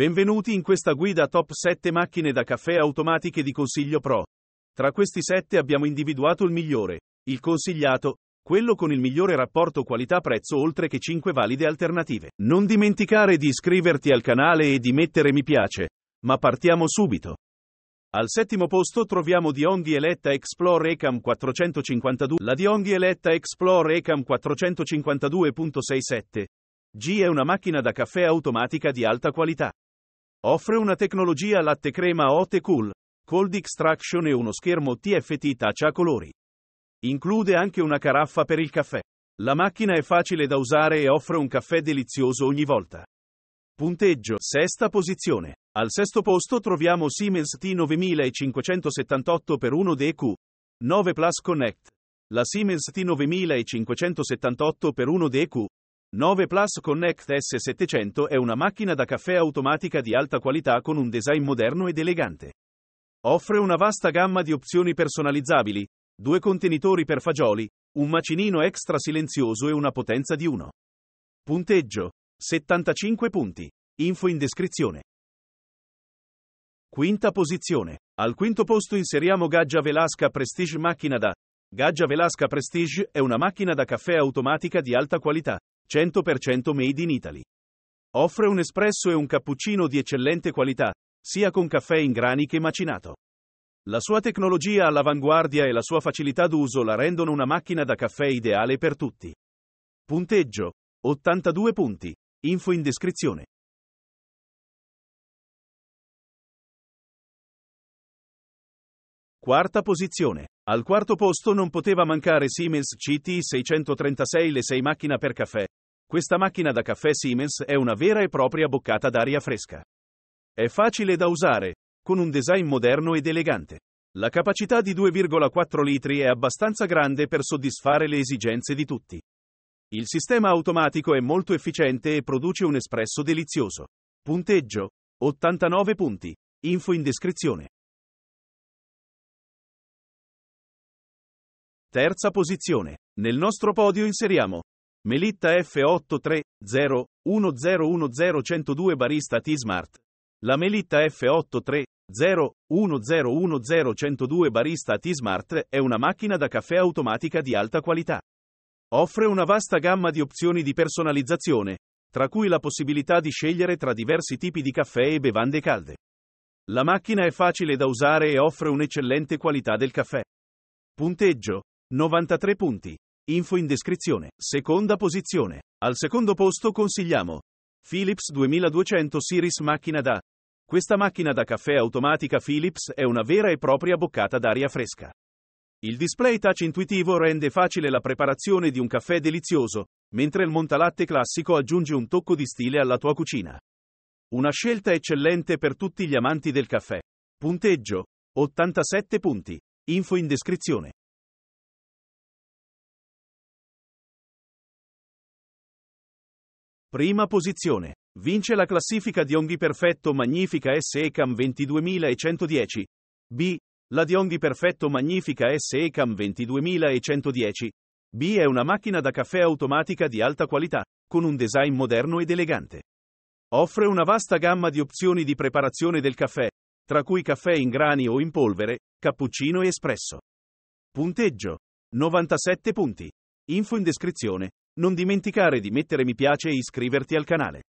Benvenuti in questa guida top 7 macchine da caffè automatiche di Consiglio Pro. Tra questi 7 abbiamo individuato il migliore, il consigliato, quello con il migliore rapporto qualità-prezzo oltre che 5 valide alternative. Non dimenticare di iscriverti al canale e di mettere mi piace. Ma partiamo subito. Al settimo posto troviamo Diondi Eletta Explore Ecam 452. La Diondi Eletta Explore Ecam 452.67 G è una macchina da caffè automatica di alta qualità. Offre una tecnologia latte crema Hot Cool, Cold Extraction e uno schermo TFT touch a colori. Include anche una caraffa per il caffè. La macchina è facile da usare e offre un caffè delizioso ogni volta. Punteggio, sesta posizione. Al sesto posto troviamo Siemens T9578 x 1 DQ 9 Plus Connect. La Siemens T9578 x 1 DQ 9 Plus Connect S700 è una macchina da caffè automatica di alta qualità con un design moderno ed elegante. Offre una vasta gamma di opzioni personalizzabili, due contenitori per fagioli, un macinino extra silenzioso e una potenza di 1. Punteggio 75 punti. Info in descrizione. Quinta posizione. Al quinto posto inseriamo Gaggia Velasca Prestige macchina da. Gaggia Velasca Prestige è una macchina da caffè automatica di alta qualità, 100% made in Italy. Offre un espresso e un cappuccino di eccellente qualità, sia con caffè in grani che macinato. La sua tecnologia all'avanguardia e la sua facilità d'uso la rendono una macchina da caffè ideale per tutti. Punteggio 82 punti. Info in descrizione. Quarta posizione. Al quarto posto non poteva mancare Siemens CT636 le 6 macchina per caffè. Questa macchina da caffè Siemens è una vera e propria boccata d'aria fresca. È facile da usare, con un design moderno ed elegante. La capacità di 2,4 litri è abbastanza grande per soddisfare le esigenze di tutti. Il sistema automatico è molto efficiente e produce un espresso delizioso. Punteggio 89 punti. Info in descrizione. Terza posizione. Nel nostro podio inseriamo Melitta F830-1010102 Barista T-Smart. La Melitta F830-1010102 Barista T-Smart è una macchina da caffè automatica di alta qualità. Offre una vasta gamma di opzioni di personalizzazione, tra cui la possibilità di scegliere tra diversi tipi di caffè e bevande calde. La macchina è facile da usare e offre un'eccellente qualità del caffè. Punteggio 93 punti. Info in descrizione. Seconda posizione. Al secondo posto consigliamo Philips 2200 Series macchina da. Questa macchina da caffè automatica Philips è una vera e propria boccata d'aria fresca. Il display touch intuitivo rende facile la preparazione di un caffè delizioso, mentre il montalatte classico aggiunge un tocco di stile alla tua cucina. Una scelta eccellente per tutti gli amanti del caffè. Punteggio 87 punti. Info in descrizione. Prima posizione. Vince la classifica Dionghi Perfetto Magnifica SE Cam 22110. B. La Dionghi Perfetto Magnifica SE Cam 22110. B è una macchina da caffè automatica di alta qualità, con un design moderno ed elegante. Offre una vasta gamma di opzioni di preparazione del caffè, tra cui caffè in grani o in polvere, cappuccino e espresso. Punteggio 97 punti. Info in descrizione. Non dimenticare di mettere mi piace e iscriverti al canale.